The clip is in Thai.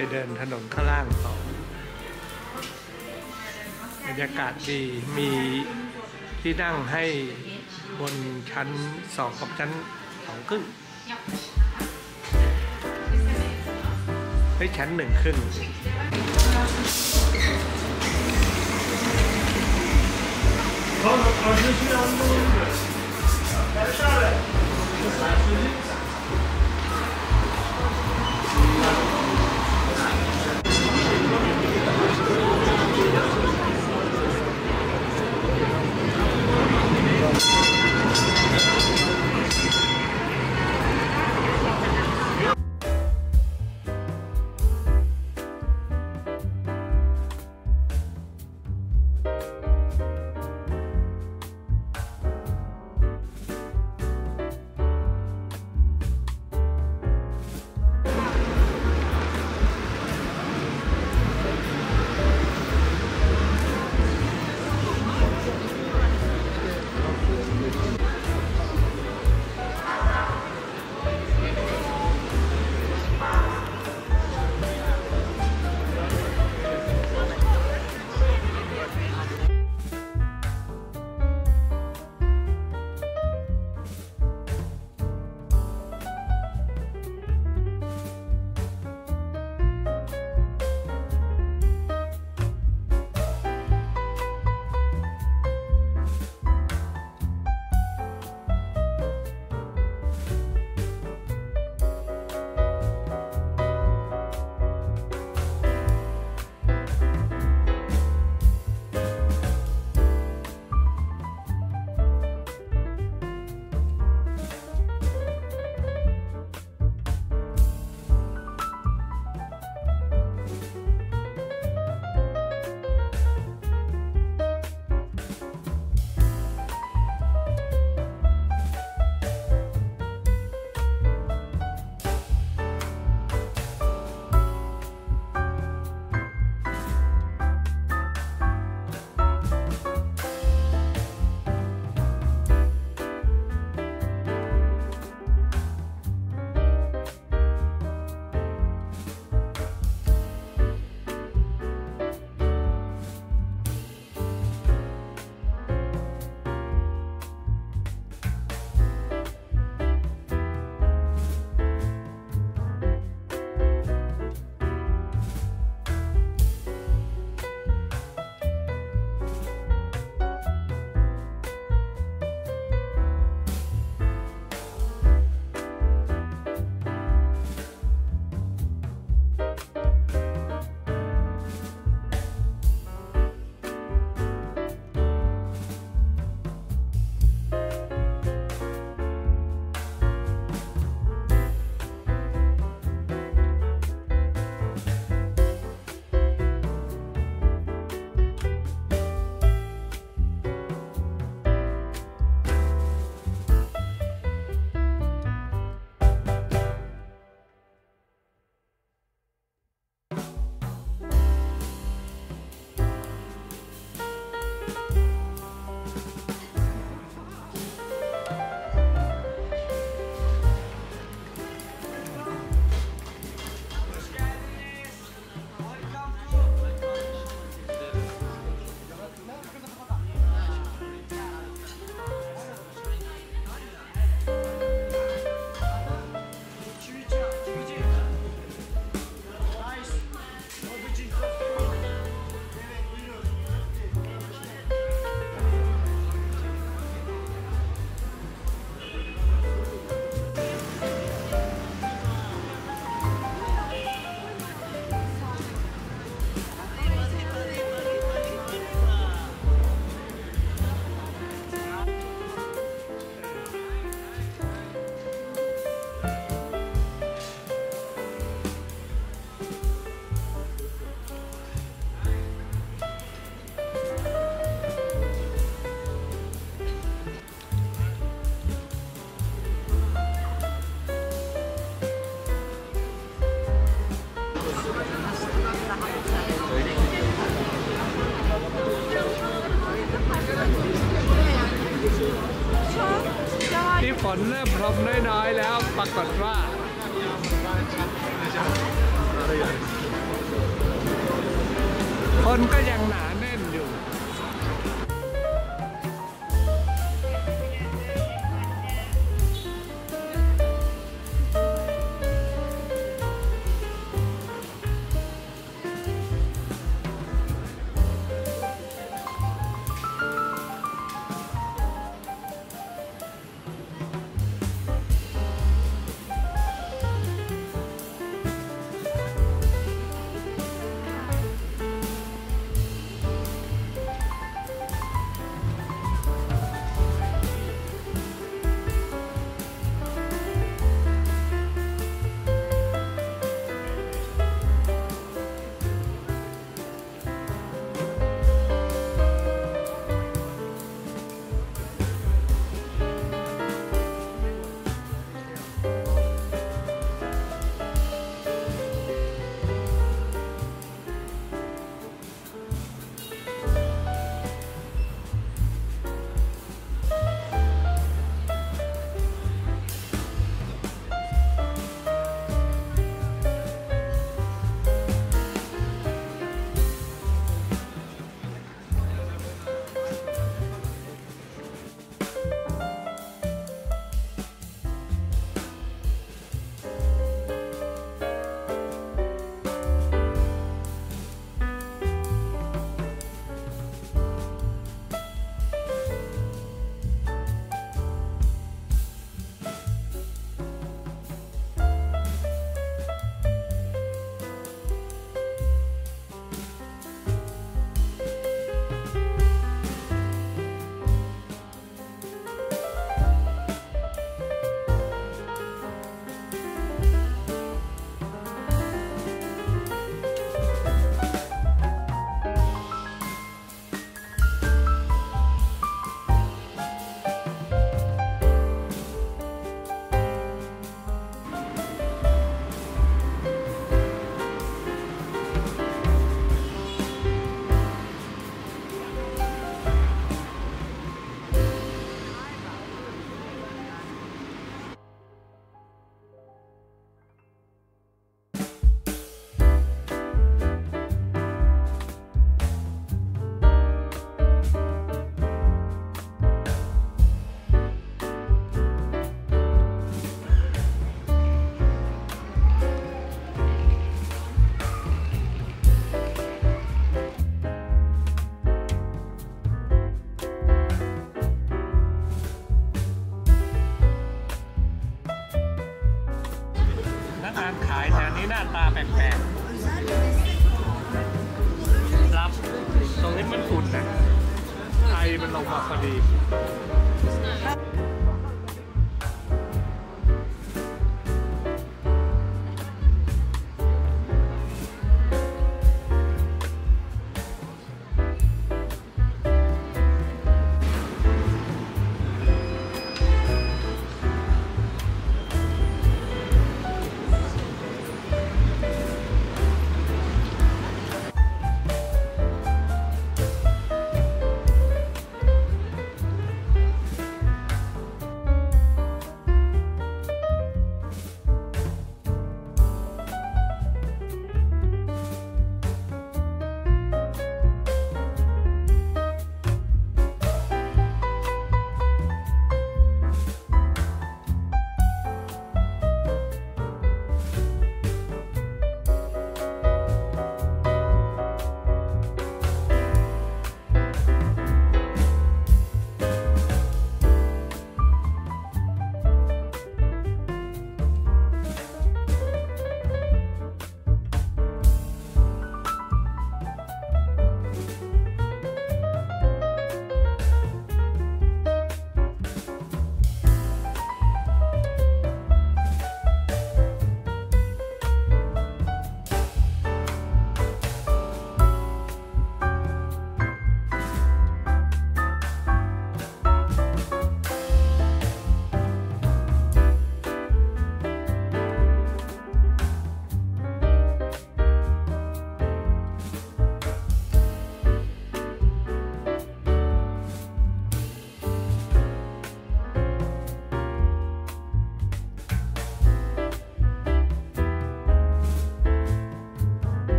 ไปเดินถนนข้างล่างต่อบรรยากาศดีมีที่นั่งให้บนชั้นสองกับชั้นสองครึ่งเฮ้ชั้นหนึ่งครึ่งที่ฝ นเริ่มพรมน้อยๆแล้วปรากฏว่าคนก็ยังหนาาตาแปลกๆ รับตรงนี้มันฝุ่นนะไอมันลงมาพอดี